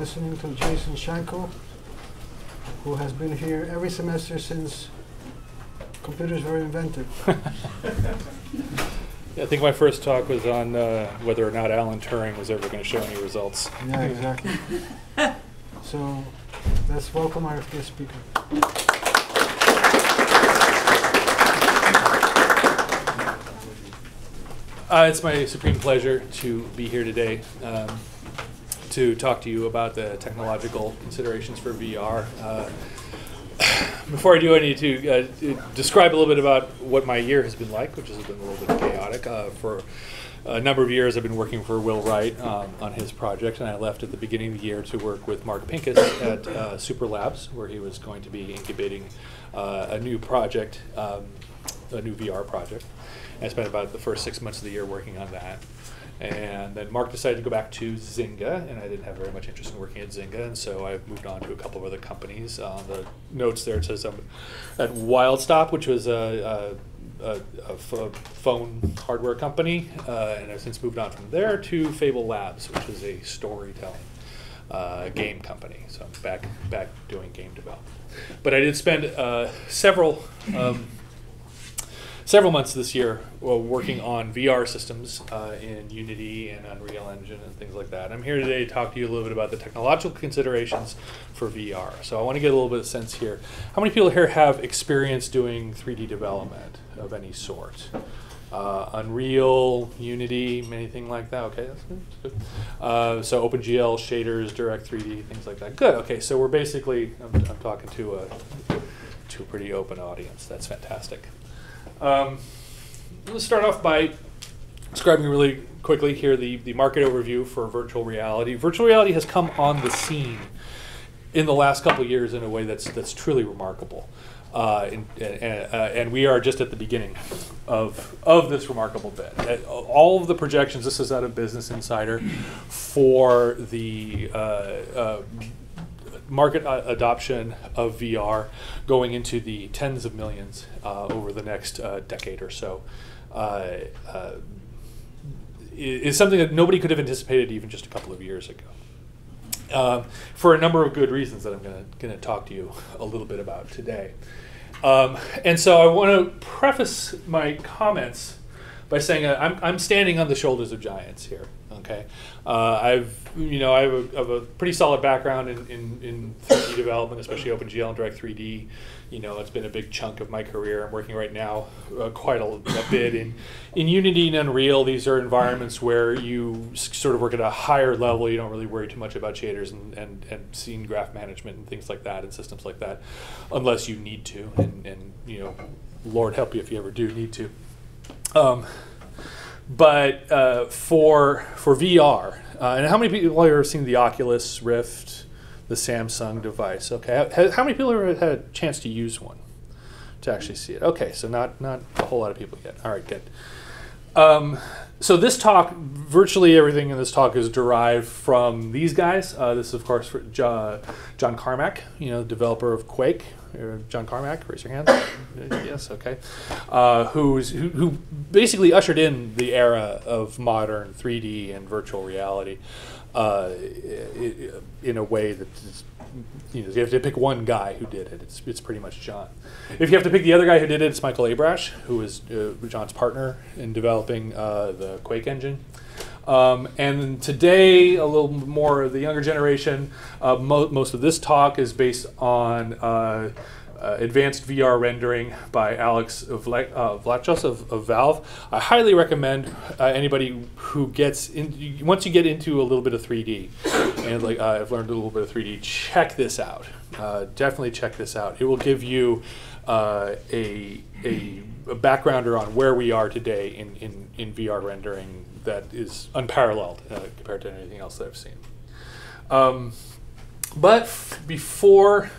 listening to Jason Shankel, who has been here every semester since computers were invented. Yeah, I think my first talk was on uh, whether or not Alan Turing was ever going to show any results. Yeah, exactly. so let's welcome our guest speaker. Uh, it's my supreme pleasure to be here today um, to talk to you about the technological considerations for VR. Uh, before I do, I need to uh, describe a little bit about what my year has been like, which has been a little bit chaotic. Uh, for a number of years, I've been working for Will Wright um, on his project, and I left at the beginning of the year to work with Mark Pincus at uh, Super Labs, where he was going to be incubating uh, a new project, um, a new VR project. I spent about the first six months of the year working on that. And then Mark decided to go back to Zynga, and I didn't have very much interest in working at Zynga, and so I've moved on to a couple of other companies. On the notes there, it says I'm at WildStop, which was a, a, a, a phone hardware company, uh, and I've since moved on from there to Fable Labs, which is a storytelling uh, game company. So I'm back back doing game development. But I did spend uh, several. Um, several months this year well, working on VR systems uh, in Unity and Unreal Engine and things like that. I'm here today to talk to you a little bit about the technological considerations for VR. So I want to get a little bit of sense here. How many people here have experience doing 3D development of any sort? Uh, Unreal, Unity, anything like that. Okay, that's good. That's good. Uh, so OpenGL, shaders, Direct 3D, things like that. Good. Okay, so we're basically I'm, I'm talking to a to a pretty open audience. That's fantastic. Um, let's start off by describing really quickly here the, the market overview for virtual reality. Virtual reality has come on the scene in the last couple years in a way that's that's truly remarkable. Uh, and, and, uh, and, we are just at the beginning of, of this remarkable bit. Uh, all of the projections, this is out of Business Insider, for the uh, uh, market uh, adoption of VR going into the tens of millions uh, over the next uh, decade or so uh, uh, is something that nobody could have anticipated even just a couple of years ago. Um, for a number of good reasons that I'm going to talk to you a little bit about today. Um, and so I want to preface my comments by saying I'm, I'm standing on the shoulders of giants here. Okay, uh, I've you know I have a, have a, pretty solid background in, in, in 3D development, especially OpenGL and Direct 3D. You know, it's been a big chunk of my career. I'm working right now uh, quite a, a, bit in in Unity and Unreal. These are environments where you sort of work at a higher level. You don't really worry too much about shaders and, and, and scene graph management and things like that and systems like that, unless you need to. And, and you know, Lord help you if you ever do need to. Um, but uh, for for VR, uh, and how many people have have seen the Oculus Rift, the Samsung device? Okay, how, how many people have had a chance to use one to actually see it? Okay, so not not a whole lot of people yet. All right, good. Um, so this talk, virtually everything in this talk is derived from these guys. Uh, this is, of course, John Carmack, you know, developer of Quake, John Carmack, raise your hand. yes, okay. Uh, who's who, who, basically ushered in the era of modern 3D and virtual reality uh, in a way that is, you know, you have to pick one guy who did it. It's, it's pretty much John. If you have to pick the other guy who did it, it's Michael Abrash, who is uh, John's partner in developing uh, the Quake engine. Um, and today, a little more of the younger generation, uh, mo most of this talk is based on uh, uh, advanced VR rendering by Alex Vla Vlachos of, of, Valve. I highly recommend uh, anybody who gets in, once you get into a little bit of 3D, and like uh, I've learned a little bit of 3D, check this out. Uh, definitely check this out. It will give you a, a, a backgrounder on where we are today in, in, in VR rendering that is unparalleled uh, compared to anything else that I've seen. Um, but before,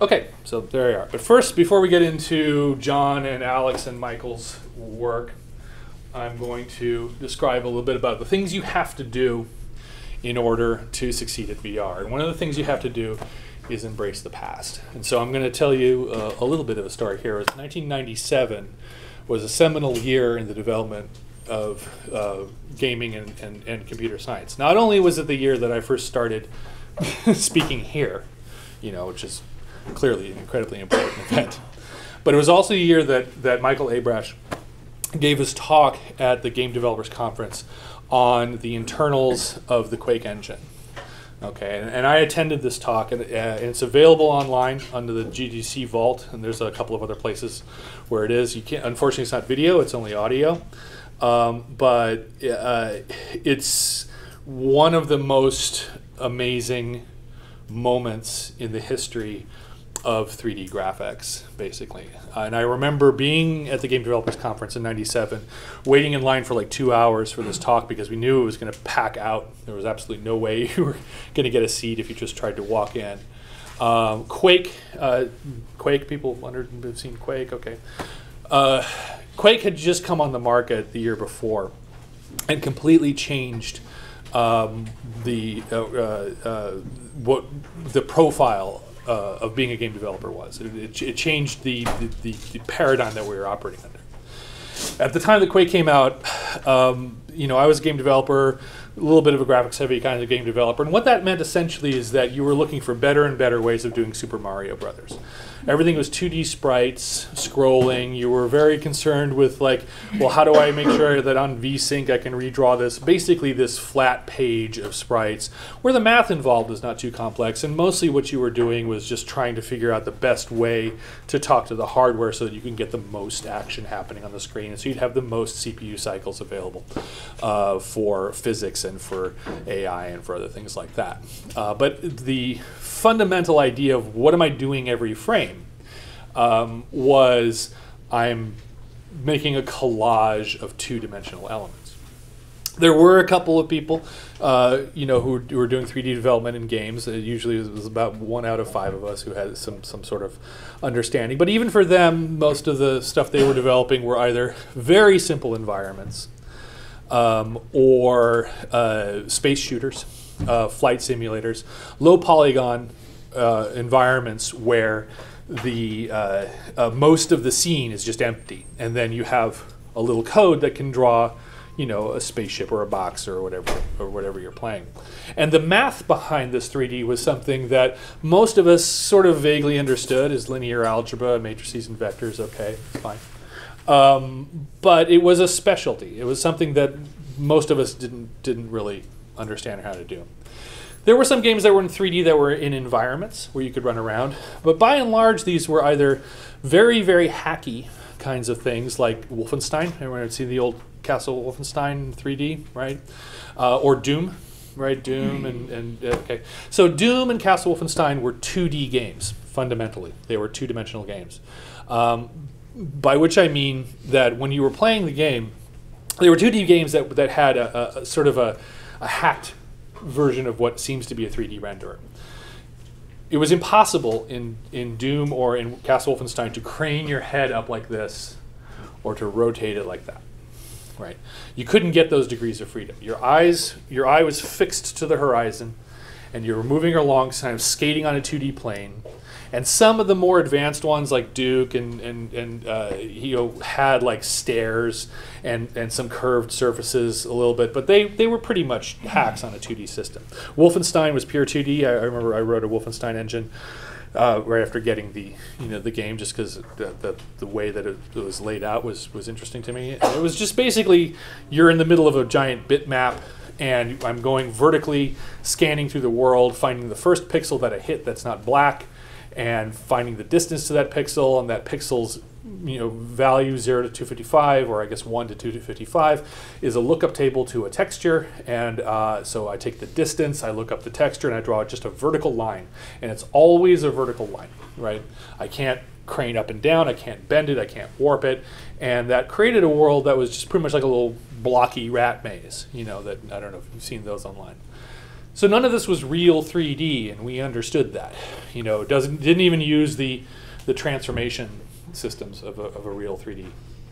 okay, so there you are. But first, before we get into John and Alex and Michael's work, I'm going to describe a little bit about the things you have to do in order to succeed at VR. And one of the things you have to do is embrace the past. And so I'm going to tell you uh, a little bit of a story here. It was 1997 was a seminal year in the development of uh, gaming and, and, and computer science. Not only was it the year that I first started speaking here, you know, which is clearly an incredibly important event, but it was also the year that, that Michael Abrash gave his talk at the Game Developers Conference on the internals of the Quake engine. Okay, and, and I attended this talk, and, uh, and it's available online under the GDC Vault, and there's a couple of other places where it is. You can't, unfortunately, it's not video; it's only audio. Um, but uh, it's one of the most amazing moments in the history of 3D graphics, basically. Uh, and I remember being at the Game Developers Conference in '97, waiting in line for like two hours for this talk because we knew it was going to pack out. There was absolutely no way you were going to get a seat if you just tried to walk in. Um, Quake, uh, Quake, people wondered, have seen Quake, okay. Uh, Quake had just come on the market the year before and completely changed um, the uh, uh, uh what the profile uh, of being a game developer was. It, it, it changed the, the, the, paradigm that we were operating under. At the time that Quake came out, um, you know, I was a game developer, a little bit of a graphics heavy kind of game developer, and what that meant essentially is that you were looking for better and better ways of doing Super Mario Brothers everything was 2D sprites, scrolling. You were very concerned with like, well, how do I make sure that on VSync I can redraw this? Basically, this flat page of sprites where the math involved is not too complex, and mostly what you were doing was just trying to figure out the best way to talk to the hardware so that you can get the most action happening on the screen, and so you'd have the most CPU cycles available uh, for physics and for AI and for other things like that. Uh, but the fundamental idea of what am I doing every frame um, was I'm making a collage of two-dimensional elements. There were a couple of people, uh, you know, who, who, were doing 3D development in games. Usually it usually was about one out of five of us who had some some sort of understanding. But even for them, most of the stuff they were developing were either very simple environments um, or uh, space shooters uh, flight simulators, low polygon uh, environments where the uh, uh, most of the scene is just empty, and then you have a little code that can draw, you know, a spaceship or a box or whatever or whatever you're playing. And the math behind this 3D was something that most of us sort of vaguely understood as linear algebra, matrices and vectors. Okay, fine. Um, but it was a specialty. It was something that most of us didn't didn't really understand how to do. There were some games that were in 3D that were in environments where you could run around, but by and large, these were either very, very hacky kinds of things like Wolfenstein. Everyone had seen the old Castle Wolfenstein 3D, right? Uh, or Doom, right? Doom and, and uh, okay. So Doom and Castle Wolfenstein were 2D games fundamentally. They were two-dimensional games. Um, by which I mean that when you were playing the game, they were 2D games that, that had a, a, a sort of a a hacked version of what seems to be a 3D renderer. It was impossible in, in Doom or in Castle Wolfenstein to crane your head up like this or to rotate it like that. Right? You couldn't get those degrees of freedom. Your eyes, your eye was fixed to the horizon, and you were moving along, kind of skating on a 2D plane, and some of the more advanced ones, like Duke and and and uh, know, had like stairs and and some curved surfaces a little bit, but they they were pretty much hacks on a 2D system. Wolfenstein was pure 2D. I, I remember I wrote a Wolfenstein engine. Uh, right after getting the you know the game, just because the, the, the way that it, was laid out was was interesting to me. It was just basically you're in the middle of a giant bitmap, and I'm going vertically, scanning through the world, finding the first pixel that I hit that's not black, and finding the distance to that pixel and that pixel's you know value 0 to 255 or I guess 1 to 255 is a lookup table to a texture. And uh, so I take the distance I look up the texture and I draw just a vertical line. And it's always a vertical line right? I can't crane up and down I can't bend it I can't warp it. And that created a world that was just pretty much like a little blocky rat maze you know that I don't know if you've seen those online so none of this was real 3D, and we understood that. You know, doesn't didn't even use the the transformation systems of a, of a real 3D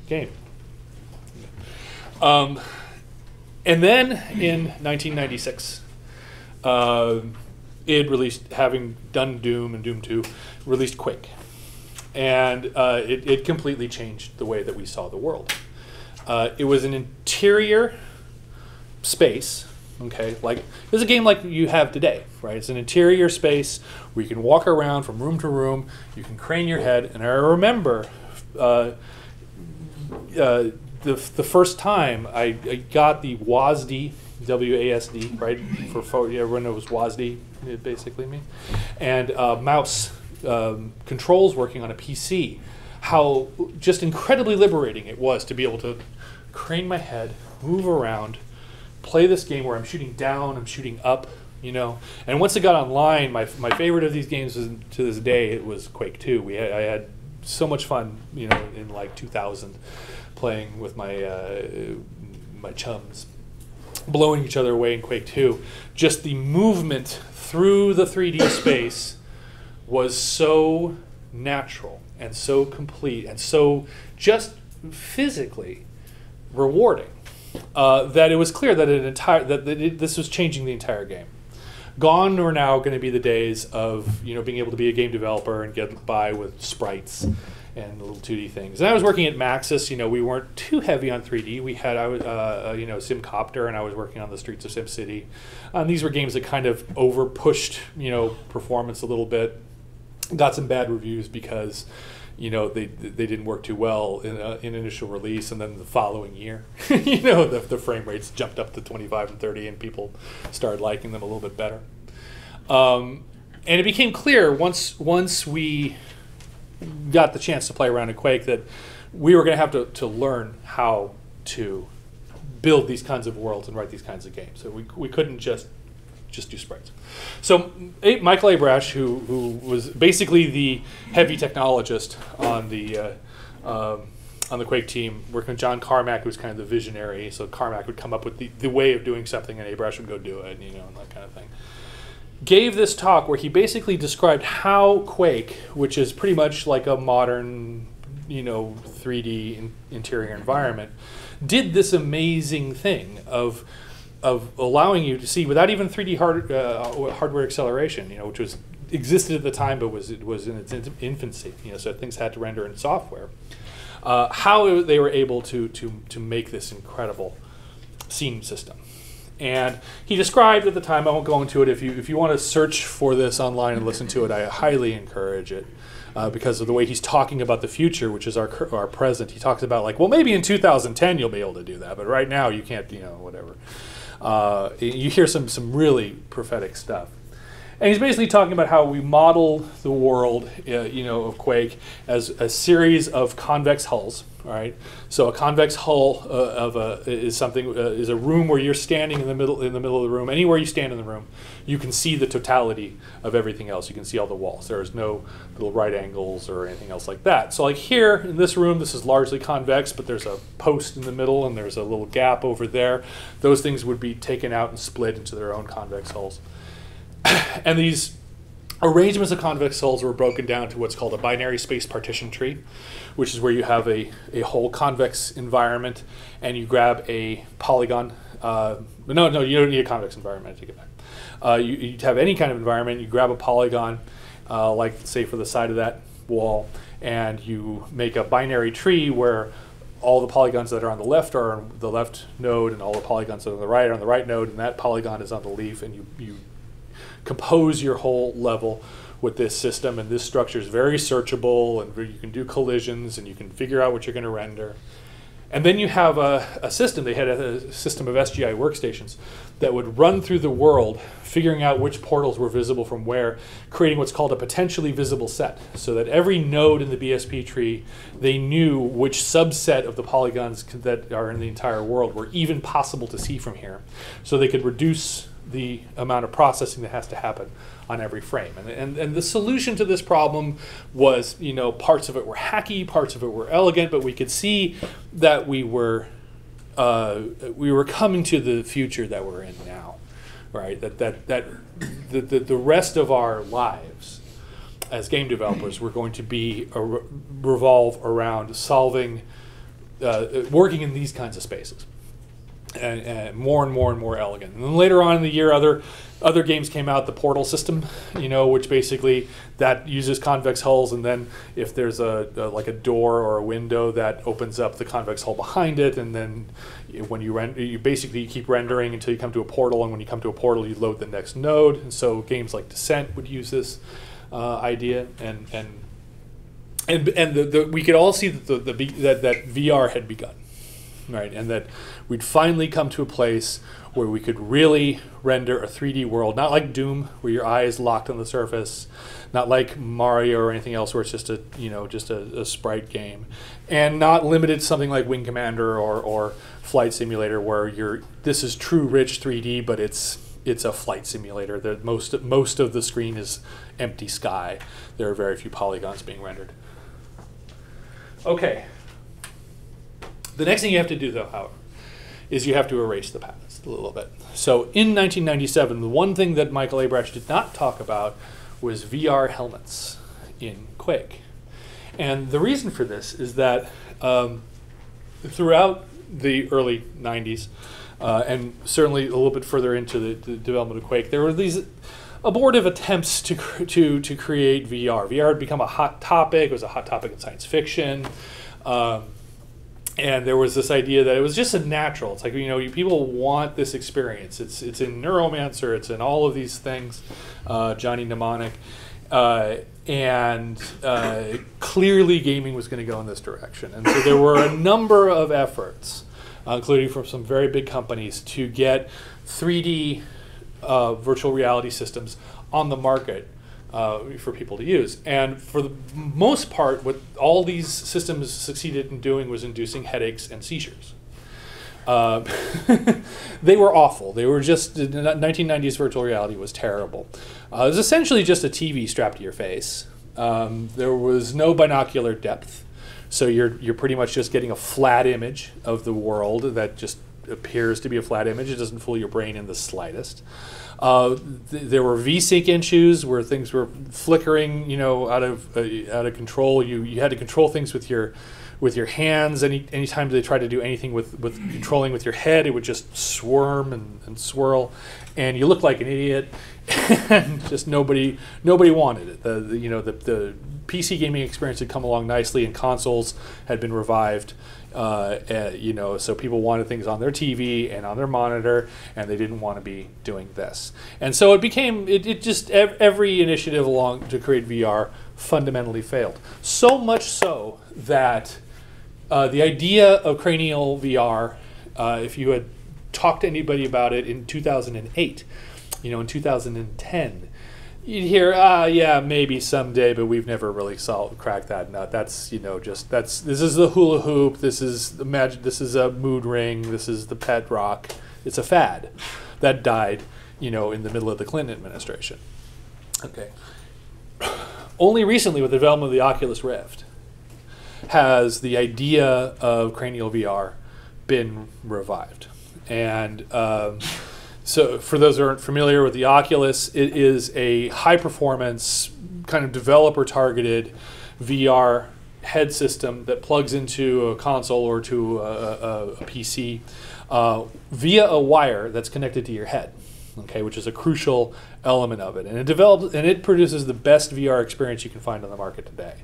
game. Um, and then in 1996, uh, it released, having done Doom and Doom 2, released Quake. And uh, it, it completely changed the way that we saw the world. Uh, it was an interior space. Okay, like it was a game like you have today, right? It's an interior space where you can walk around from room to room. You can crane your head, and I remember uh, uh, the the first time I, I got the WASD, W A S D, right? For everyone knows WASD, it basically means, and uh, mouse um, controls working on a PC. How just incredibly liberating it was to be able to crane my head, move around, play this game where I'm shooting down, I'm shooting up, you know. And once it got online, my, my favorite of these games to this day it was Quake 2. We had, I had so much fun, you know, in like 2000, playing with my uh, my chums, blowing each other away in Quake 2. Just the movement through the 3D space was so natural and so complete and so just physically rewarding uh, that it was clear that an entire that, that it, this was changing the entire game. Gone are now going to be the days of you know being able to be a game developer and get by with sprites and little 2D things. And I was working at Maxis. You know, we weren't too heavy on 3D. We had I was uh, uh, you know SimCopter, and I was working on the streets of SimCity. Um, these were games that kind of over pushed you know performance a little bit. Got some bad reviews because you know they they didn't work too well in, uh, in initial release and then the following year you know the, the frame rates jumped up to 25 and 30 and people started liking them a little bit better. Um, and it became clear once once we got the chance to play around in quake that we were going to have to, to learn how to build these kinds of worlds and write these kinds of games. So we, we couldn't just just do sprites. So A- Michael Abrash, who, who was basically the heavy technologist on the uh, um, on the Quake team, working with John Carmack, who was kind of the visionary. So Carmack would come up with the, the way of doing something, and Abrash would go do it, you know, and that kind of thing. Gave this talk where he basically described how Quake, which is pretty much like a modern, you know, 3D in, interior environment, did this amazing thing of of allowing you to see without even 3D hard, uh, hardware acceleration, you know, which was existed at the time but was it was in its infancy, you know, so things had to render in software. Uh, how they were able to to to make this incredible scene system. And he described at the time, I won't go into it. If you if you want to search for this online and listen to it, I highly encourage it. Uh, because of the way he's talking about the future, which is our our present. He talks about like, well, maybe in 2010 you'll be able to do that, but right now you can't, you know, whatever uh, you hear some some really prophetic stuff. And he's basically talking about how we model the world, uh, you know, of Quake as a series of convex hulls. Right. So a convex hull uh, of a is something uh, is a room where you're standing in the middle in the middle of the room. Anywhere you stand in the room, you can see the totality of everything else. You can see all the walls. There is no little right angles or anything else like that. So like here in this room, this is largely convex, but there's a post in the middle and there's a little gap over there. Those things would be taken out and split into their own convex hulls. and these arrangements of convex hulls were broken down to what's called a binary space partition tree, which is where you have a, a whole convex environment and you grab a polygon. Uh, no, no, you don't need a convex environment. I take it back. Uh, you, you have any kind of environment, you grab a polygon, uh, like say for the side of that wall, and you make a binary tree where all the polygons that are on the left are on the left node, and all the polygons that are on the right are on the right node, and that polygon is on the leaf, and you, you compose your whole level with this system. And this structure is very searchable, and you can do collisions, and you can figure out what you're going to render. And then you have a, a, system, they had a, system of SGI workstations that would run through the world, figuring out which portals were visible from where, creating what's called a potentially visible set. So that every node in the BSP tree, they knew which subset of the polygons that are in the entire world were even possible to see from here. So they could reduce the amount of processing that has to happen on every frame. And, and, and the solution to this problem was, you know, parts of it were hacky, parts of it were elegant, but we could see that we were, uh, we were coming to the future that we're in now, right? That, that, that the, the, the rest of our lives as game developers were going to be a re- revolve around solving, uh, working in these kinds of spaces. And, and more and more and more elegant. And then later on in the year, other other games came out. The Portal system, you know, which basically that uses convex hulls, and then if there's a, a like a door or a window that opens up the convex hull behind it, and then when you render, you basically keep rendering until you come to a portal, and when you come to a portal, you load the next node. And so games like Descent would use this uh, idea, and and and and the, the, we could all see that the, the that that VR had begun, right, and that we'd finally come to a place where we could really render a 3D world, not like Doom, where your eye is locked on the surface, not like Mario or anything else, where it's just a you know just a, a sprite game, and not limited to something like Wing Commander or or Flight Simulator, where you're this is true rich 3D, but it's it's a flight simulator. The most most of the screen is empty sky. There are very few polygons being rendered. Okay. The next thing you have to do, though, however, is you have to erase the past a little bit. So in 1997, the one thing that Michael Abrash did not talk about was VR helmets in Quake. And the reason for this is that um, throughout the early 90s, uh, and certainly a little bit further into the, the, development of Quake, there were these abortive attempts to, to, to create VR. VR had become a hot topic, it was a hot topic in science fiction. Um, and there was this idea that it was just a natural. It's like you know, you, people want this experience. It's it's in Neuromancer. It's in all of these things. Uh, Johnny Mnemonic, uh, and uh, clearly gaming was going to go in this direction. And so there were a number of efforts, uh, including from some very big companies, to get 3D uh, virtual reality systems on the market uh, for people to use. And for the most part, what all these systems succeeded in doing was inducing headaches and seizures. Uh, they were awful. They were just 1990s virtual reality was terrible. Uh, it was essentially just a TV strapped to your face. Um, there was no binocular depth, so you're you're pretty much just getting a flat image of the world that just appears to be a flat image. It doesn't fool your brain in the slightest. Uh, th- there were VSync issues where things were flickering, you know, out of uh, out of control. You you had to control things with your with your hands. Any anytime they tried to do anything with, with controlling with your head, it would just swarm and, and swirl, and you look like an idiot. and just nobody nobody wanted it. The, the you know the the PC gaming experience had come along nicely, and consoles had been revived. Uh, uh, you know, so people wanted things on their TV and on their monitor, and they didn't want to be doing this. And so it became, it, it just, ev- every initiative along to create VR fundamentally failed. So much so that uh, the idea of cranial VR, uh, if you had talked to anybody about it in 2008, you know, in 2010, you'd hear, ah, yeah, maybe someday, but we've never really solved, cracked that nut. That's you know, just that's this is the hula hoop. This is the magic. This is a mood ring. This is the pet rock. It's a fad that died, you know, in the middle of the Clinton administration. Okay. Only recently, with the development of the Oculus Rift, has the idea of cranial VR been revived, and. Um, so, for those who aren't familiar with the Oculus, it is a high performance, kind of developer targeted VR head system that plugs into a console or to a, a, a PC uh, via a wire that's connected to your head. Okay, which is a crucial element of it, and it develops and it produces the best VR experience you can find on the market today.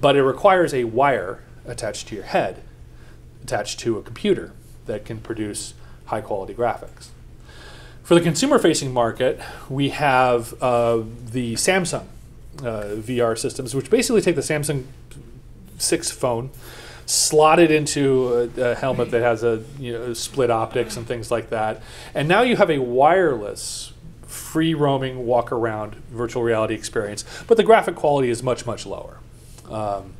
But it requires a wire attached to your head, attached to a computer that can produce high quality graphics. For the consumer facing market, we have uh, the Samsung uh, VR systems, which basically take the Samsung 6 phone, slot it into a, a, helmet that has a you know, split optics and things like that. And now you have a wireless, free roaming, walk around virtual reality experience, but the graphic quality is much, much lower. Um,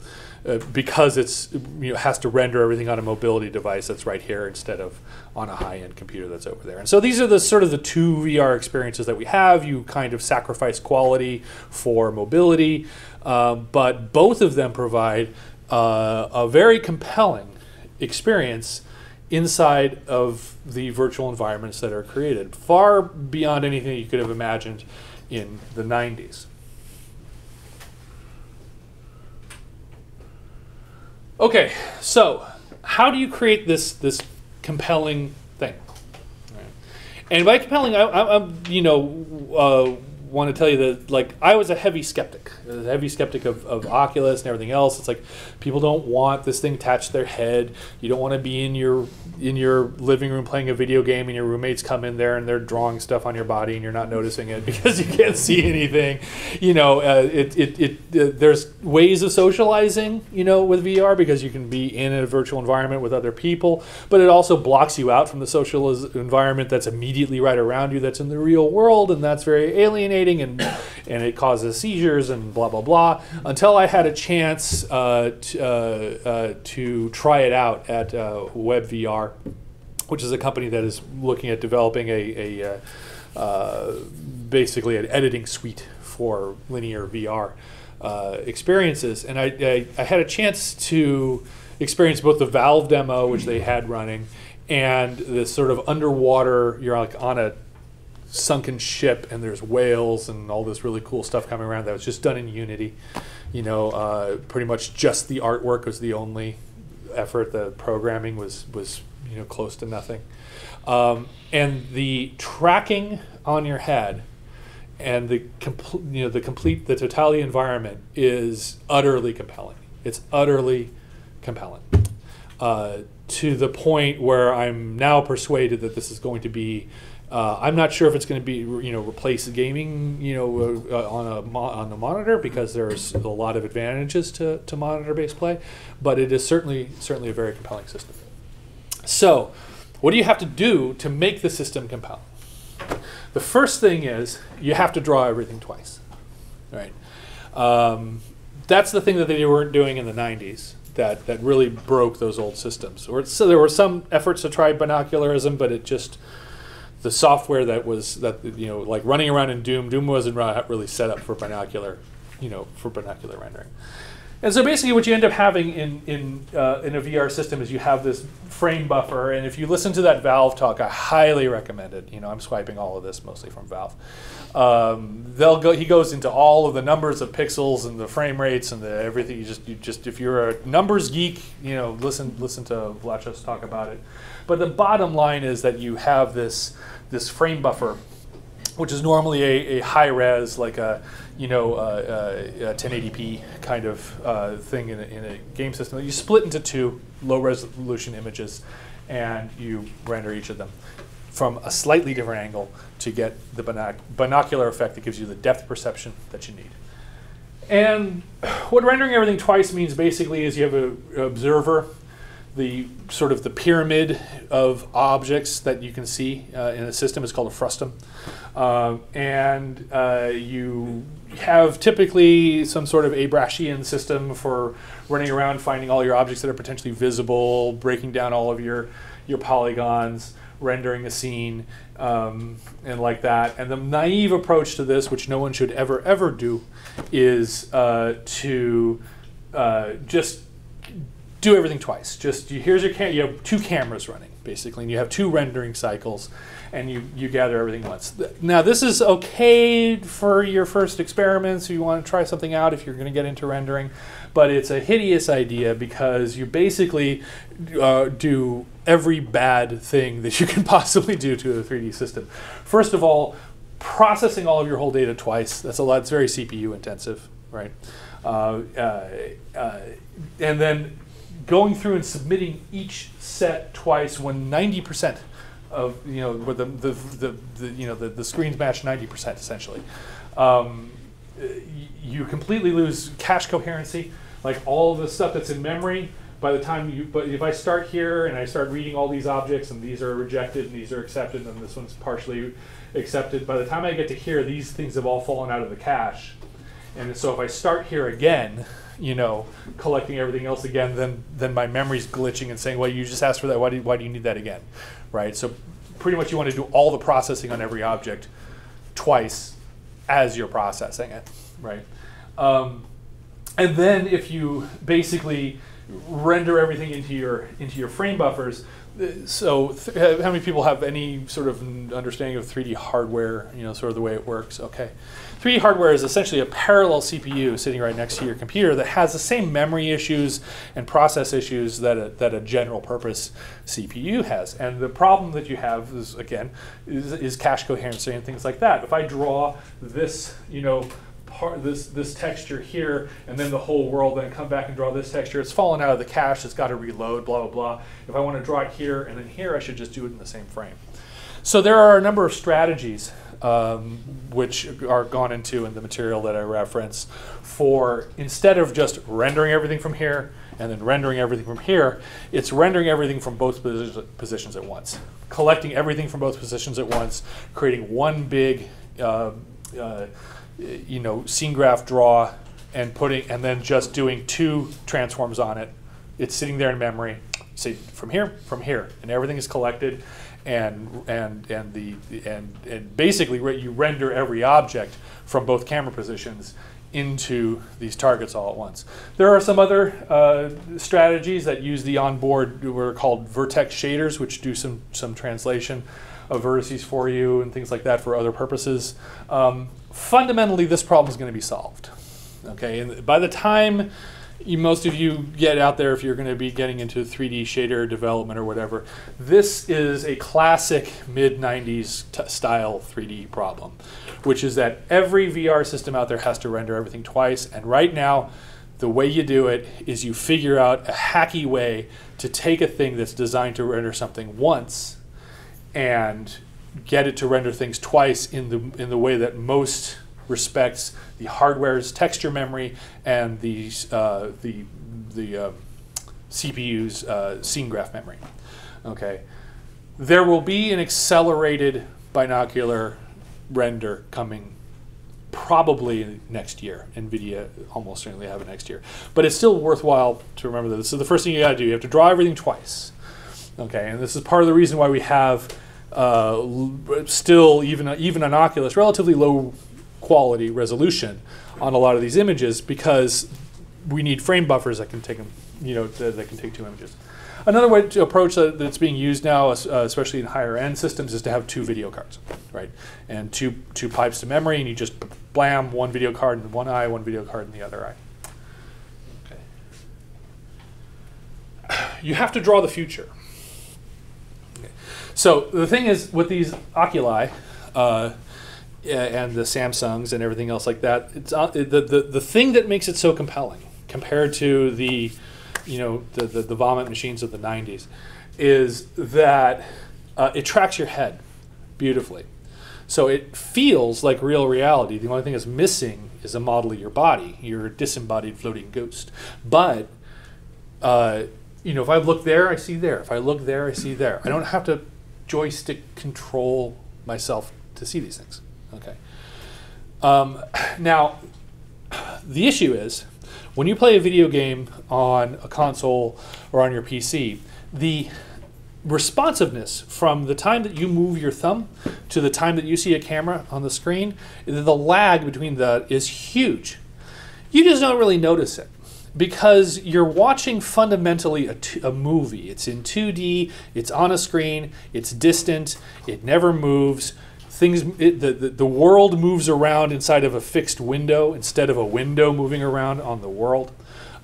uh, because it's you know has to render everything on a mobility device that's right here instead of on a high-end computer that's over there. And so these are the sort of the two VR experiences that we have. You kind of sacrifice quality for mobility, uh, but both of them provide uh, a very compelling experience inside of the virtual environments that are created, far beyond anything you could have imagined in the 90s. Okay, so how do you create this this compelling thing? Right. And by compelling, I, am you know. Uh, want to tell you that like I was a heavy skeptic, a heavy skeptic of, of Oculus and everything else. It's like people don't want this thing attached to their head. You don't want to be in your in your living room playing a video game and your roommates come in there and they're drawing stuff on your body and you're not noticing it because you can't see anything. You know, uh, it, it, it uh, there's ways of socializing, you know, with VR because you can be in a virtual environment with other people, but it also blocks you out from the social environment that's immediately right around you that's in the real world and that's very alienating and and it causes seizures and blah blah blah until I had a chance uh, to, uh, uh, to try it out at uh, WebVR which is a company that is looking at developing a, a uh, basically an editing suite for linear VR experiences. And I, I, I, had a chance to experience both the Valve demo, which they had running, and this sort of underwater, you're like on a sunken ship and there's whales and all this really cool stuff coming around that was just done in Unity. You know, uh, pretty much just the artwork was the only effort. The programming was was you know close to nothing. Um, and the tracking on your head and the complete you know the complete the totality environment is utterly compelling. It's utterly compelling. Uh, to the point where I'm now persuaded that this is going to be uh, I'm not sure if it's going to be you know replace gaming you know uh, on a mo- on the monitor because there's a lot of advantages to, to monitor based play, but it is certainly certainly a very compelling system. So, what do you have to do to make the system compelling? The first thing is you have to draw everything twice, right? Um, that's the thing that they weren't doing in the 90s that, that really broke those old systems. Or, so there were some efforts to try binocularism, but it just the software that was that you know like running around in Doom. Doom wasn't really set up for binocular, you know, for binocular rendering. And so basically, what you end up having in in uh, in a VR system is you have this frame buffer. And if you listen to that Valve talk, I highly recommend it. You know, I'm swiping all of this mostly from Valve. Um, they'll go. He goes into all of the numbers of pixels and the frame rates and the everything. You just you just if you're a numbers geek, you know, listen listen to Vlachos talk about it. But the bottom line is that you have this this frame buffer which is normally a, a high res, like a you know uh, 1080p kind of uh, thing in a, in a game system. You split into two low resolution images, and you render each of them from a slightly different angle to get the binoc binocular effect that gives you the depth perception that you need. And what rendering everything twice means basically is you have an observer the sort of the pyramid of objects that you can see uh, in a system is called a frustum. Uh, and uh, you have typically some sort of Abrashian system for running around finding all your objects that are potentially visible, breaking down all of your, your polygons, rendering a scene, um, and like that. And the naive approach to this, which no one should ever, ever do, is uh, to uh, just do everything twice. Just you, here's your you have two cameras running basically, and you have two rendering cycles, and you you gather everything once. Now this is okay for your first experiments. If You want to try something out if you're going to get into rendering, but it's a hideous idea because you basically uh, do every bad thing that you can possibly do to a 3D system. First of all, processing all of your whole data twice. That's a lot. It's very CPU intensive, right? Uh, uh, uh, and then going through and submitting each set twice when 90% of you know where the, the, the, the you know the, the screens match 90% essentially um, you completely lose cache coherency like all the stuff that's in memory by the time you but if I start here and I start reading all these objects and these are rejected and these are accepted and this one's partially accepted by the time I get to here these things have all fallen out of the cache and so if I start here again you know, collecting everything else again, then then my memory's glitching and saying, well, you just asked for that. Why do you, why do you need that again, right? So pretty much you want to do all the processing on every object twice as you're processing it, right? Um, and then if you basically render everything into your into your frame buffers. Uh, So, uh, how many people have any sort of understanding of 3D hardware? You know, sort of the way it works. Okay, 3D hardware is essentially a parallel CPU sitting right next to your computer that has the same memory issues and process issues that a, that a general purpose CPU has. And the problem that you have is again is, is cache coherency and things like that. If I draw this, you know, part this this texture here, and then the whole world, then come back and draw this texture. It's fallen out of the cache. It's got to reload. Blah blah blah. If I want to draw it here and then here, I should just do it in the same frame. So there are a number of strategies um, which are gone into in the material that I reference for instead of just rendering everything from here and then rendering everything from here, it's rendering everything from both posi- positions at once, collecting everything from both positions at once, creating one big, uh, uh, you know, scene graph draw, and putting and then just doing two transforms on it. It's sitting there in memory. Say from here, from here, and everything is collected, and and and the and and basically you render every object from both camera positions into these targets all at once. There are some other uh, strategies that use the onboard, what called vertex shaders, which do some some translation of vertices for you and things like that for other purposes. Um, fundamentally, this problem is going to be solved. Okay, and by the time you, most of you get out there, if you're going to be getting into 3D shader development or whatever, this is a classic mid 90s t- style 3D problem, which is that every VR system out there has to render everything twice. And right now, the way you do it is you figure out a hacky way to take a thing that's designed to render something once and get it to render things twice in the in the way that most respects the hardware's texture memory and the uh, the the uh, CPU's uh, scene graph memory. Okay, there will be an accelerated binocular render coming probably next year. NVIDIA almost certainly have it next year. But it's still worthwhile to remember that this is the first thing you gotta do. You have to draw everything twice. Okay, and this is part of the reason why we have uh, still even even an Oculus relatively low quality resolution on a lot of these images because we need frame buffers that can take them, you know, that, can take two images. Another way to approach that, that's being used now, uh, especially in higher end systems, is to have two video cards, right? And two two pipes to memory, and you just blam one video card in one eye, one video card in the other eye. Okay. You have to draw the future. So the thing is, with these Oculi uh, and the Samsungs and everything else like that, it's uh, the, the the thing that makes it so compelling compared to the, you know, the the, the vomit machines of the '90s, is that uh, it tracks your head beautifully. So it feels like real reality. The only thing that's missing is a model of your body, your disembodied floating ghost. But uh, you know, if I look there, I see there. If I look there, I see there. I don't have to joystick control myself to see these things. Okay. Um, now, the issue is when you play a video game on a console or on your PC, the responsiveness from the time that you move your thumb to the time that you see a camera on the screen, the lag between that is huge. You just don't really notice it because you're watching fundamentally a, t- a movie. It's in 2D, it's on a screen, it's distant, it never moves. Things, it, the, the, the world moves around inside of a fixed window instead of a window moving around on the world.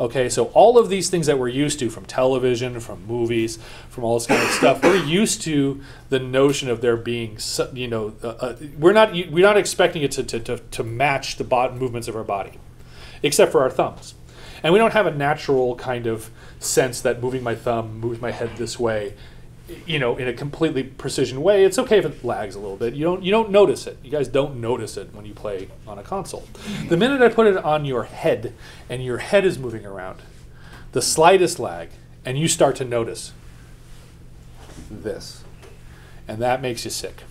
Okay, so all of these things that we're used to from television, from movies, from all this kind of stuff, we're used to the notion of there being, you know, uh, uh, we're not we're not expecting it to, to, to, to match the bot movements of our body, except for our thumbs, and we don't have a natural kind of sense that moving my thumb moves my head this way, you know, in a completely precision way. It's okay if it lags a little bit. You don't you don't notice it. You guys don't notice it when you play on a console. The minute I put it on your head and your head is moving around, the slightest lag, and you start to notice this, and that makes you sick.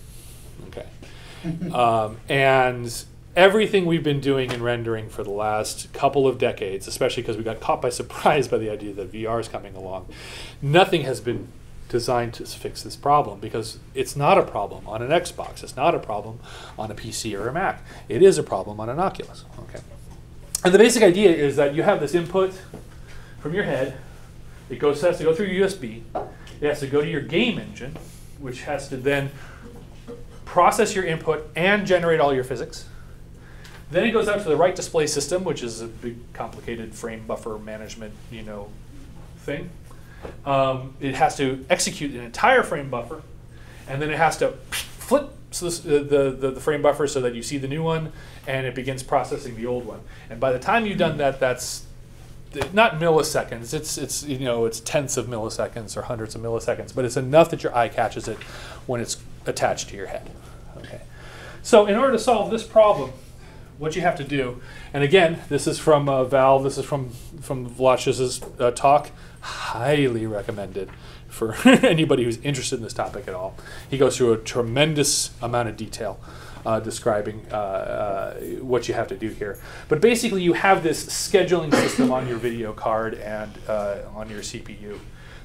Okay, um, and everything we've been doing in rendering for the last couple of decades, especially because we got caught by surprise by the idea that VR is coming along, nothing has been designed to fix this problem because it's not a problem on an Xbox. It's not a problem on a PC or a Mac. It is a problem on an Oculus. Okay. And the basic idea is that you have this input from your head, It goes has to go through USB. It has to go to your game engine, which has to then process your input and generate all your physics. Then it goes out to the right display system, which is a big, complicated frame buffer management, you know, thing. Um, it has to execute an entire frame buffer, and then it has to flip so this, the, the, the frame buffer so that you see the new one, and it begins processing the old one. And by the time you've done that, that's not milliseconds. It's it's you know it's tenths of milliseconds or hundreds of milliseconds, but it's enough that your eye catches it when it's attached to your head. Okay. So in order to solve this problem, what you have to do, and again, this is from uh, Val. This is from from Vlachos' uh, talk. Highly recommended for anybody who's interested in this topic at all. He goes through a tremendous amount of detail uh, describing uh, uh, what you have to do here. But basically, you have this scheduling system on your video card and uh, on your CPU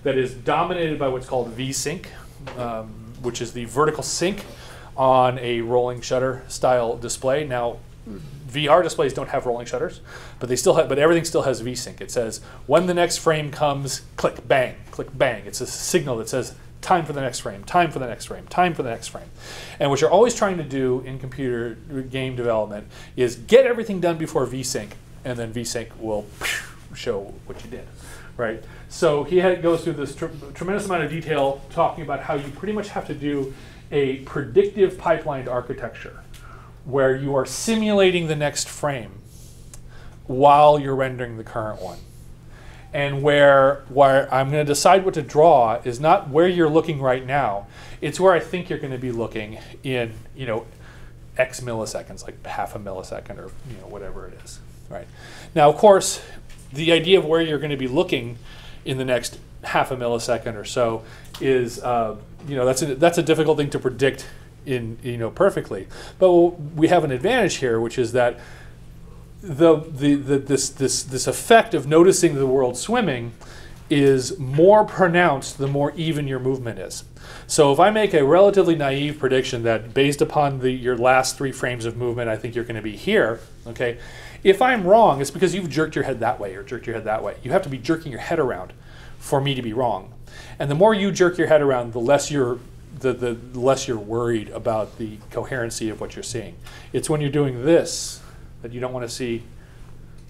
that is dominated by what's called VSync, um, which is the vertical sync on a rolling shutter style display. Now, VR displays don't have rolling shutters, but they still have, but everything still has VSync. It says when the next frame comes, click bang, click bang. It's a signal that says time for the next frame, time for the next frame, time for the next frame. And what you're always trying to do in computer game development is get everything done before VSync, and then VSync will show what you did, right? So he had, goes through this tr tremendous amount of detail talking about how you pretty much have to do a predictive pipelined architecture where you are simulating the next frame while you're rendering the current one. And where, where I'm going to decide what to draw is not where you're looking right now. It's where I think you're going to be looking in, you know, X milliseconds, like half a millisecond or you know whatever it is. Right. Now, of course, the idea of where you're going to be looking in the next half a millisecond or so is, uh, you know, that's a, that's a difficult thing to predict in you know perfectly. But we have an advantage here, which is that the, the, the this this this effect of noticing the world swimming is more pronounced the more even your movement is. So if I make a relatively naive prediction that based upon the your last three frames of movement, I think you're going to be here. Okay, if I'm wrong, it's because you've jerked your head that way or jerked your head that way. You have to be jerking your head around for me to be wrong. And the more you jerk your head around, the less you're the, the less you're worried about the coherency of what you're seeing. It's when you're doing this that you don't want to see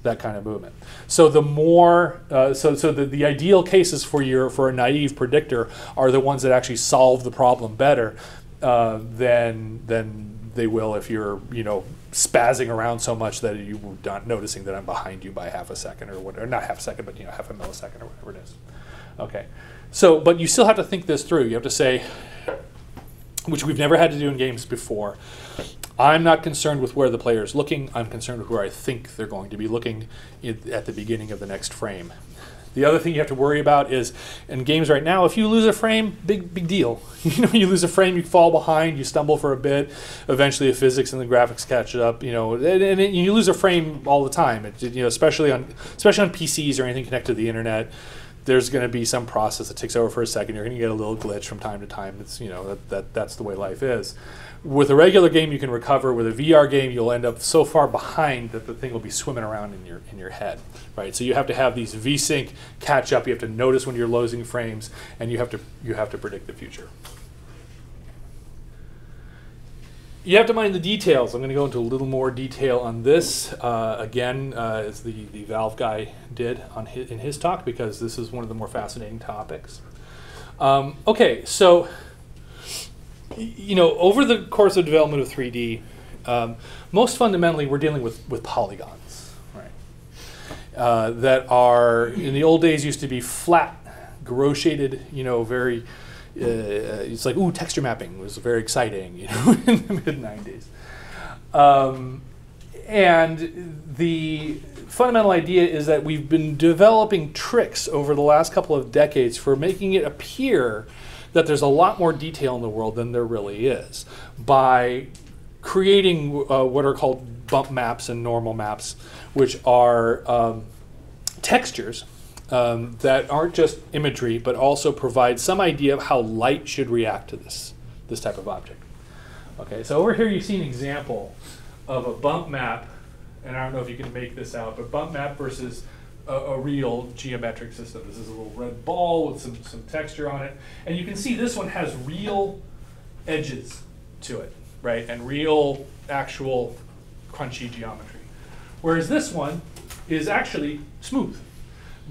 that kind of movement. So the more, uh, so so the, the ideal cases for your for a naive predictor are the ones that actually solve the problem better uh, than than they will if you're you know spazzing around so much that you are not noticing that I'm behind you by half a second or whatever, not half a second, but you know half a millisecond or whatever it is. Okay, so but you still have to think this through. You have to say, which we've never had to do in games before. I'm not concerned with where the player is looking. I'm concerned with where I think they're going to be looking at the beginning of the next frame. The other thing you have to worry about is in games right now, if you lose a frame, big big deal. You know, you lose a frame, you fall behind, you stumble for a bit. Eventually, the physics and the graphics catch up. You know, and, and it, you lose a frame all the time. It, you know, especially on especially on PCs or anything connected to the internet there's going to be some process that takes over for a second. You're going to get a little glitch from time to time. It's you know that, that that's the way life is. With a regular game, you can recover. With a VR game, you'll end up so far behind that the thing will be swimming around in your in your head, right? So you have to have these VSync catch up. You have to notice when you're losing frames, and you have to you have to predict the future. You have to mind the details. I'm going to go into a little more detail on this uh, again, uh, as the, the Valve guy did on his, in his talk, because this is one of the more fascinating topics. Um, okay, so you know, over the course of development of 3D, um, most fundamentally, we're dealing with with polygons, right? Uh, that are in the old days used to be flat, Gouraud shaded, you know, very it's like, ooh, texture mapping was very exciting, you know, in the mid 90s. Um, and the fundamental idea is that we've been developing tricks over the last couple of decades for making it appear that there's a lot more detail in the world than there really is by creating uh, what are called bump maps and normal maps, which are um, textures um, that aren't just imagery, but also provide some idea of how light should react to this, this type of object. Okay, so over here you see an example of a bump map, and I don't know if you can make this out, but bump map versus a, a real geometric system. This is a little red ball with some, some texture on it. And you can see this one has real edges to it, right? And real actual crunchy geometry. Whereas this one is actually smooth.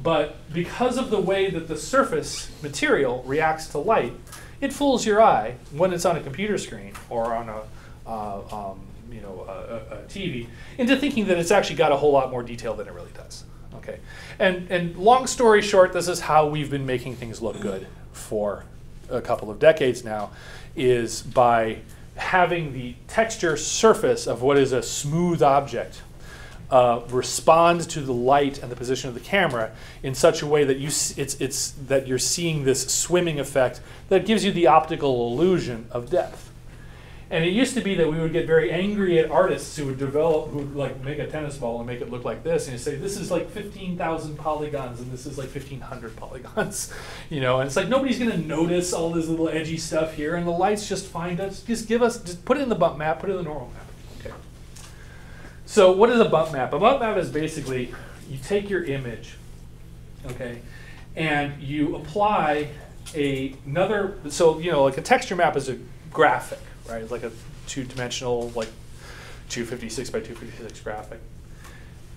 But because of the way that the surface material reacts to light, it fools your eye when it's on a computer screen or on a, uh, um, you know, a, a, a TV into thinking that it's actually got a whole lot more detail than it really does. Okay, and and long story short, this is how we've been making things look good for a couple of decades now, is by having the texture surface of what is a smooth object uh, respond to the light and the position of the camera in such a way that you it's it's that you're seeing this swimming effect that gives you the optical illusion of depth. And it used to be that we would get very angry at artists who would develop, who would like make a tennis ball and make it look like this, and say, "This is like 15,000 polygons, and this is like 1,500 polygons," you know. And it's like nobody's gonna notice all this little edgy stuff here, and the lights just find us. Just give us, just put it in the bump map, put it in the normal map. So what is a bump map? A bump map is basically you take your image, okay, and you apply a, another. So you know, like a texture map is a graphic, right? It's like a two-dimensional, like 256 by 256 graphic.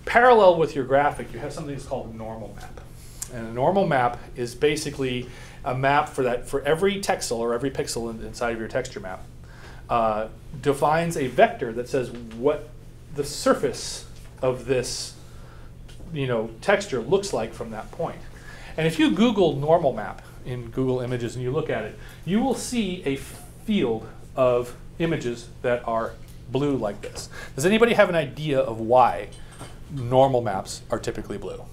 Parallel with your graphic, you have something that's called a normal map. And a normal map is basically a map for that for every texel or every pixel in, inside of your texture map. Uh, defines a vector that says what the surface of this you know texture looks like from that point. And if you Google normal map in Google Images and you look at it, you will see a field of images that are blue like this. Does anybody have an idea of why normal maps are typically blue?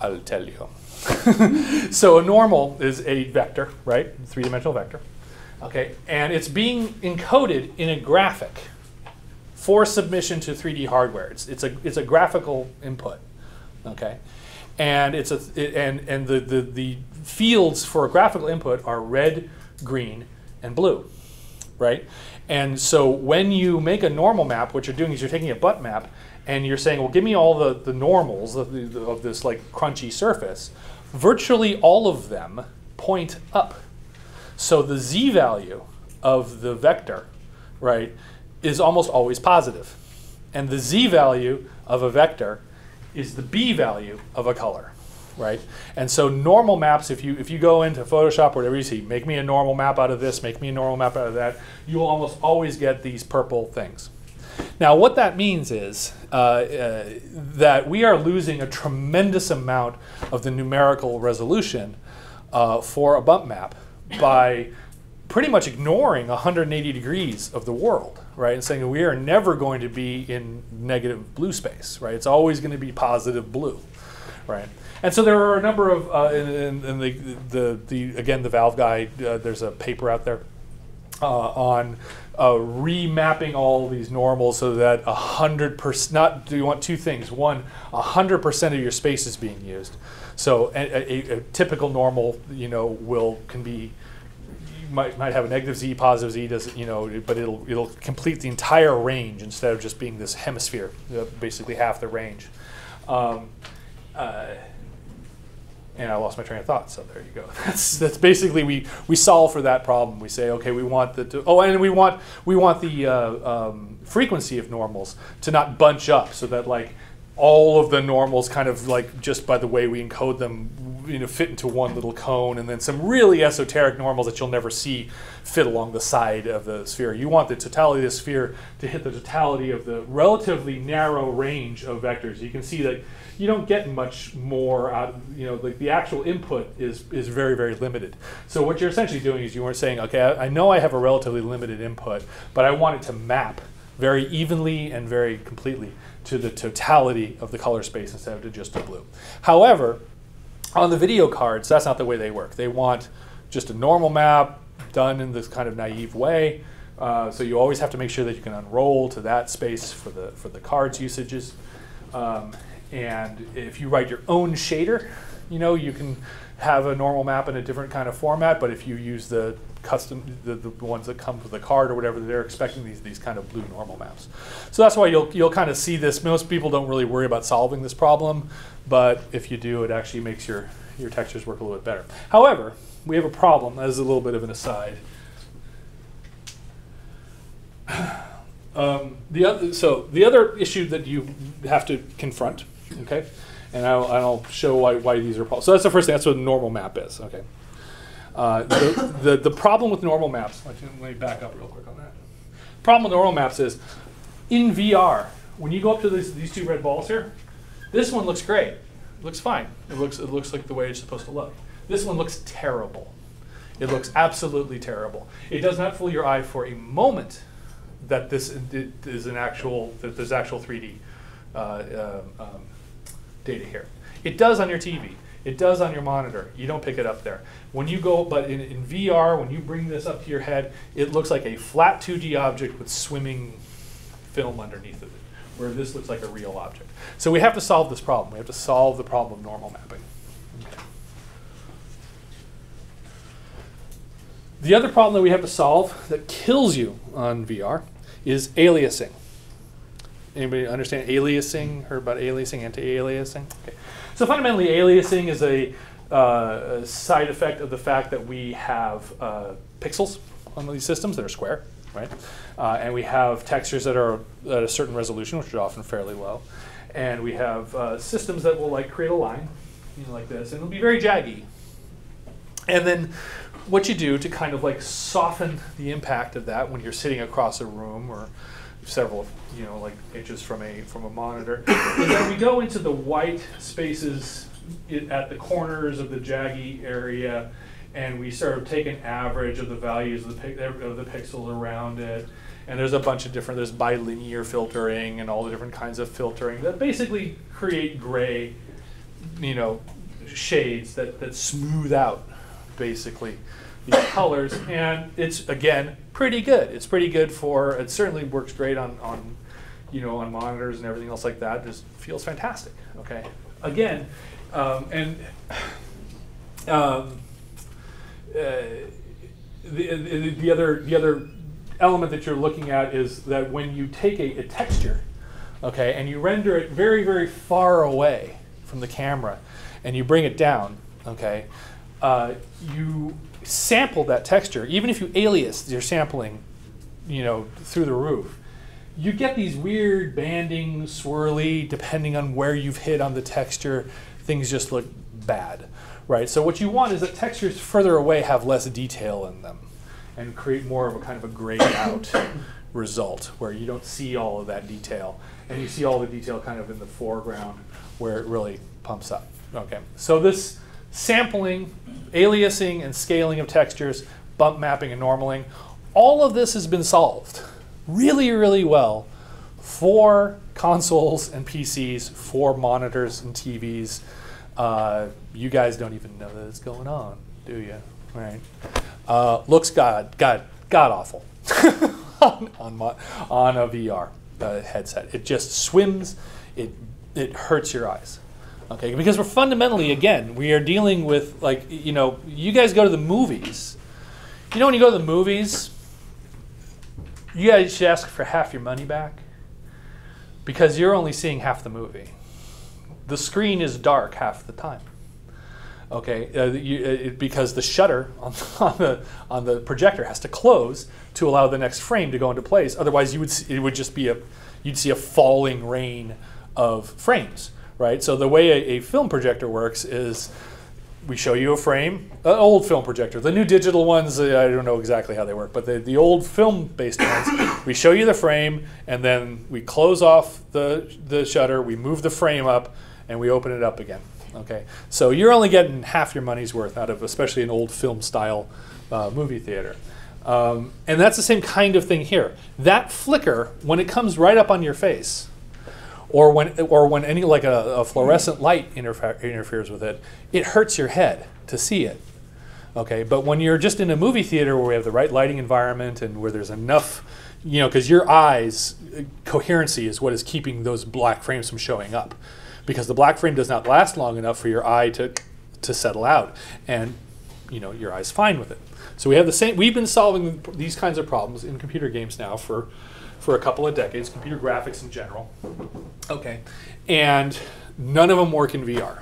I'll tell you. so a normal is a vector, right? Three-dimensional vector. Okay, and it's being encoded in a graphic for submission to 3D hardware. It's, it's a it's a graphical input. Okay, and it's a it, and and the, the the fields for a graphical input are red, green, and blue, right? And so when you make a normal map, what you're doing is you're taking a bump map and you're saying, well, give me all the, the normals of, the, of this like crunchy surface. Virtually all of them point up. So the z value of the vector, right, is almost always positive. And the z value of a vector is the b value of a color, right? And so normal maps, if you if you go into Photoshop, whatever you see, make me a normal map out of this, make me a normal map out of that, you will almost always get these purple things. Now, what that means is uh, uh, that we are losing a tremendous amount of the numerical resolution uh, for a bump map by pretty much ignoring 180 degrees of the world, right? And saying we are never going to be in negative blue space, right? It's always going to be positive blue, right? And so there are a number of, uh, in, in, in the, the, the, again, the Valve guy, uh, there's a paper out there uh, on uh, remapping all these normals so that a hundred percent. Not do you want two things? One, a hundred percent of your space is being used. So a, a, a typical normal, you know, will can be might might have a negative z, positive z, does you know, but it'll it'll complete the entire range instead of just being this hemisphere, basically half the range. Um, uh, and I lost my train of thought. So there you go. That's that's basically we we solve for that problem. We say okay, we want the oh, and we want we want the uh, um, frequency of normals to not bunch up, so that like all of the normals kind of like just by the way we encode them you know fit into one little cone and then some really esoteric normals that you'll never see fit along the side of the sphere. You want the totality of the sphere to hit the totality of the relatively narrow range of vectors. You can see that you don't get much more out of, you know like the actual input is is very very limited. So what you're essentially doing is you are saying okay I, I know i have a relatively limited input but i want it to map very evenly and very completely to the totality of the color space instead of to just a blue. However, on the video cards, that's not the way they work. They want just a normal map done in this kind of naive way. Uh, so you always have to make sure that you can unroll to that space for the, for the, cards usages. Um, and if you write your own shader, You know, you can have a normal map in a different kind of format, but if you use the custom, the, the ones that come with the card or whatever, they're expecting these, these kind of blue normal maps. So that's why you'll, you'll kind of see this. Most people don't really worry about solving this problem, but if you do, it actually makes your, your textures work a little bit better. However, we have a problem, as a little bit of an aside. Um, the other, so the other issue that you have to confront, okay, and I'll, I'll show why, why these are problems. So that's the first thing. That's what a normal map is, okay. Uh, the, the, the problem with normal maps, let me, back up real quick on that. Problem with normal maps is in VR, when you go up to these, these two red balls here, this one looks great. It looks fine. It looks, it looks like the way it's supposed to look. This one looks terrible. It looks absolutely terrible. It does not fool your eye for a moment that this is an actual, that there's actual 3D uh, uh, um, data here. It does on your TV. It does on your monitor. You don't pick it up there. When you go, but in, in VR, when you bring this up to your head, it looks like a flat 2D object with swimming film underneath of it, where this looks like a real object. So we have to solve this problem. We have to solve the problem of normal mapping. The other problem that we have to solve that kills you on VR is aliasing. Anybody understand aliasing? Heard about aliasing, anti-aliasing? Okay. So fundamentally, aliasing is a, uh, a, side effect of the fact that we have uh, pixels on these systems that are square, right? Uh, and we have textures that are at a certain resolution, which are often fairly low. And we have uh, systems that will like create a line, you know, like this, and it'll be very jaggy. And then what you do to kind of like soften the impact of that when you're sitting across a room or several you know like inches from a from a monitor. Is that we go into the white spaces at the corners of the jaggy area and we sort of take an average of the values of the, of the pixels around it. And there's a bunch of different there's bilinear filtering and all the different kinds of filtering that basically create gray you know shades that, that smooth out basically these colors, and it's again pretty good. It's pretty good for. It certainly works great on on you know on monitors and everything else like that. Just feels fantastic. Okay, again, um, and um, uh, the, the, the other the other element that you're looking at is that when you take a, a texture, okay, and you render it very very far away from the camera, and you bring it down, okay, uh, you sample that texture, even if you alias your sampling, you know, through the roof, you get these weird banding, swirly, depending on where you've hit on the texture, things just look bad, right? So what you want is that textures further away have less detail in them and create more of a kind of a grayed out result where you don't see all of that detail and you see all the detail kind of in the foreground where it really pumps up. Okay, so this sampling, aliasing, and scaling of textures, bump mapping and normaling. All of this has been solved really, really well for consoles and PCs, for monitors and TVs. Uh, you guys don't even know that it's going on, do you? Right? Uh, looks god, god, god awful on, on, on a VR uh, headset. It just swims. It it hurts your eyes. Okay, because we're fundamentally, again, we are dealing with, like, you know, you guys go to the movies. You know, when you go to the movies, you guys should ask for half your money back because you're only seeing half the movie. The screen is dark half the time. Okay, uh, you, uh, it, because the shutter on, on, the on the projector has to close to allow the next frame to go into place. Otherwise, you would see, it would just be a you'd see a falling rain of frames right? So the way a, a film projector works is we show you a frame, an old film projector. The new digital ones, uh, I don't know exactly how they work, but the, the old film-based ones, we show you the frame, and then we close off the, the shutter, we move the frame up, and we open it up again. Okay, so you're only getting half your money's worth out of, especially an old film-style uh, movie theater. Um, and that's the same kind of thing here. That flicker, when it comes right up on your face, or when or when any like a, a fluorescent mm. light interfe- interferes with it, it hurts your head to see it. Okay, but when you're just in a movie theater where we have the right lighting environment and where there's enough, you know, because your eyes coherency is what is keeping those black frames from showing up, because the black frame does not last long enough for your eye to to settle out, and you know your eye's fine with it. So we have the same. We've been solving these kinds of problems in computer games now for for a couple of decades, computer graphics in general. Okay, and none of them work in VR.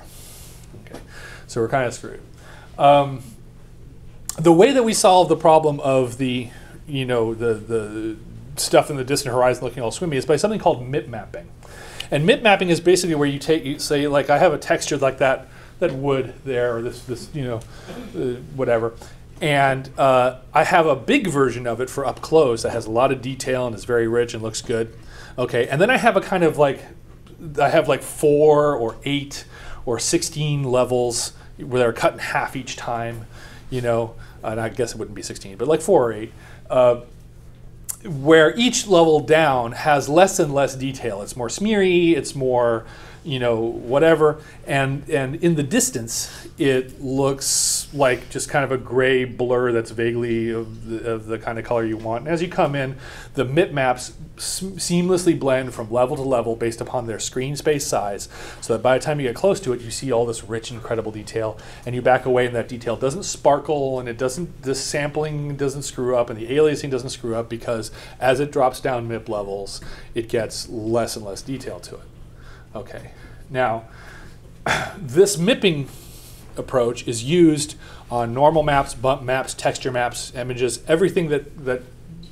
Okay, so we're kind of screwed. Um, the way that we solve the problem of the, you know, the the stuff in the distant horizon looking all swimmy is by something called MIP mapping. And MIP mapping is basically where you take, you say, like, I have a texture like that, that wood there, or this, this, you know, uh, whatever. And uh, I have a big version of it for up close that has a lot of detail and is very rich and looks good. Okay, and then I have a kind of like, I have like four or eight or 16 levels where they're cut in half each time, you know, and I guess it wouldn't be 16, but like four or eight. Uh, where each level down has less and less detail. It's more smeary, it's more, you know, whatever. And and in the distance, it looks like just kind of a gray blur that's vaguely of the, of the kind of color you want. And as you come in, the MIP maps seamlessly blend from level to level based upon their screen space size, so that by the time you get close to it, you see all this rich, incredible detail, and you back away, and that detail doesn't sparkle, and it doesn't. The sampling doesn't screw up, and the aliasing doesn't screw up because as it drops down MIP levels, it gets less and less detail to it. Okay, now this mipping approach is used on normal maps, bump maps, texture maps, images, everything that, that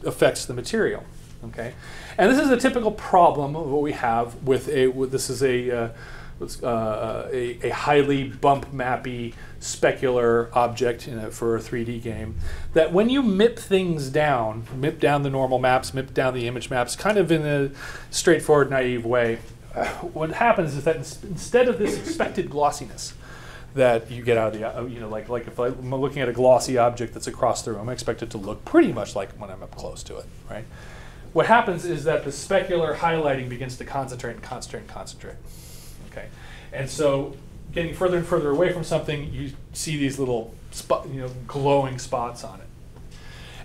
affects the material. Okay, and this is a typical problem of what we have with a. With, this is a, uh, uh, a, a highly bump mappy specular object a, for a 3D game. That when you MIP things down, MIP down the normal maps, MIP down the image maps, kind of in a straightforward, naive way, uh, what happens is that instead of this expected glossiness that you get out of the, uh, you know, like, like if I'm looking at a glossy object that's across the room, I expect it to look pretty much like when I'm up close to it, right? What happens is that the specular highlighting begins to concentrate and concentrate and concentrate, okay? And so getting further and further away from something, you see these little, spot, you know, glowing spots on it.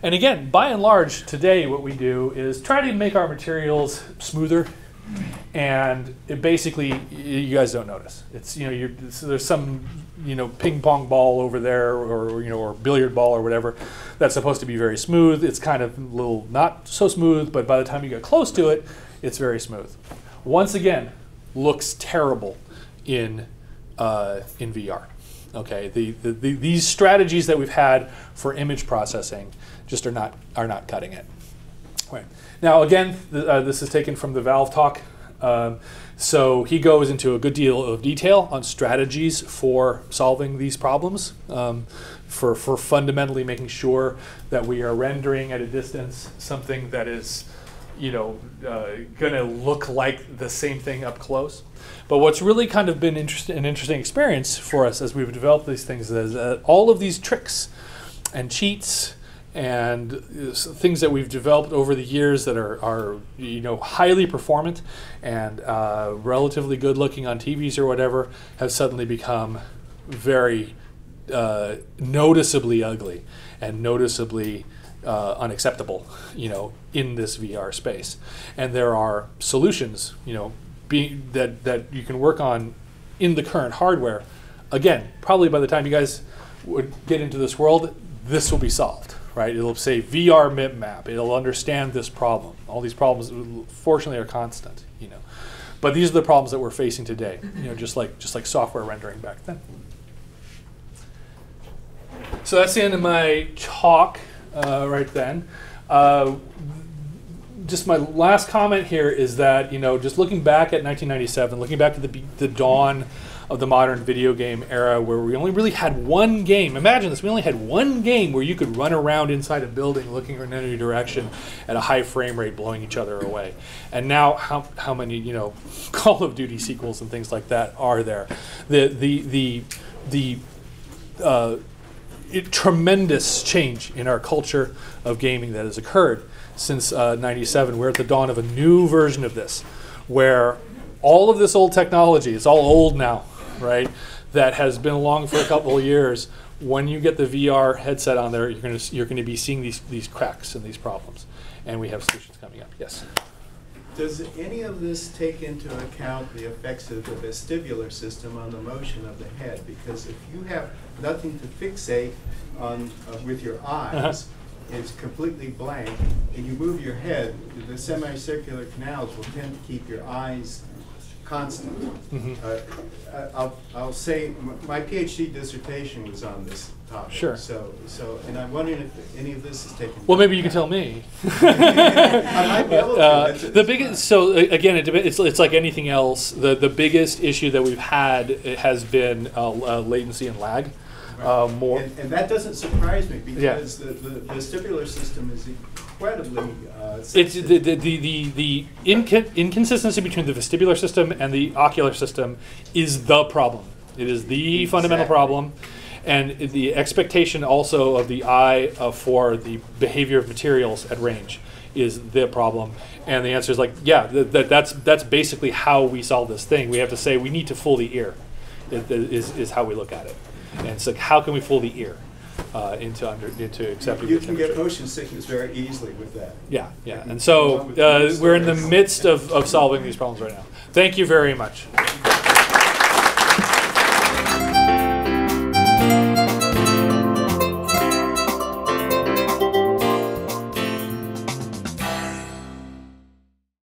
And again, by and large, today what we do is try to make our materials smoother and it basically you guys don't notice. It's you know there's some you know ping pong ball over there or you know or billiard ball or whatever that's supposed to be very smooth. It's kind of a little not so smooth, but by the time you get close to it, it's very smooth. Once again, looks terrible in uh, in VR. Okay, the, the, the, these strategies that we've had for image processing just are not are not cutting it. Right. Now, again, th uh, this is taken from the Valve talk. Um, so he goes into a good deal of detail on strategies for solving these problems, um, for, for fundamentally making sure that we are rendering at a distance something that is, you know, uh, going to look like the same thing up close. But what's really kind of been interest an interesting experience for us as we've developed these things is that all of these tricks and cheats and things that we've developed over the years that are, are you know highly performant and uh, relatively good looking on TVs or whatever have suddenly become very uh, noticeably ugly and noticeably uh, unacceptable you know in this VR space. And there are solutions you know that that you can work on in the current hardware. Again probably by the time you guys would get into this world this will be solved right? It'll say VR MIP map. It'll understand this problem. All these problems, fortunately, are constant, you know. But these are the problems that we're facing today, you know, just like just like software rendering back then. So that's the end of my talk uh, right then. Uh, just my last comment here is that you know, just looking back at 1997, looking back at the the dawn of the modern video game era where we only really had one game. Imagine this, we only had one game where you could run around inside a building looking in any direction at a high frame rate blowing each other away. And now how, how many, you know, Call of Duty sequels and things like that are there? The the the the uh, it, tremendous change in our culture of gaming that has occurred since uh, 97. We're at the dawn of a new version of this where all of this old technology, it's all old now, right? That has been along for a couple of years. When you get the VR headset on there, you're going to you're going to be seeing these these cracks and these problems, and we have solutions coming up. Yes. Does any of this take into account the effects of the vestibular system on the motion of the head? Because if you have nothing to fixate on, uh, with your eyes, it's completely blank, and you move your head, the semicircular canals will tend to keep your eyes constant. Mhm. Uh, I- I'll, I'll say, my PhD dissertation was on this topic. Sure. So, so, and I'm wondering if any of this is taken. Well, maybe you can tell me. I might be able to. Uh, the biggest, so uh, again, it, it's, it's like anything else. The the biggest issue that we've had has been uh, uh, latency and lag. Uh, more. And, and that doesn't surprise me Yeah. because the, the vestibular system is incredibly uh, It's the the the the, the inco- inconsistency between the vestibular system and the ocular system is the problem. It is the fundamental problem, and the expectation also of the eye uh, for the behavior of materials at range is the problem. And the answer is like, yeah, th- that that's that's basically how we solve this thing. We have to say we need to fool the ear, is is how we look at it. And it's like, how can we fool the ear uh, into under into accepting You the can get motion sickness very easily with that. Yeah, yeah. And so come up with uh, we're in the midst of, of solving these problems right now. Thank you very much.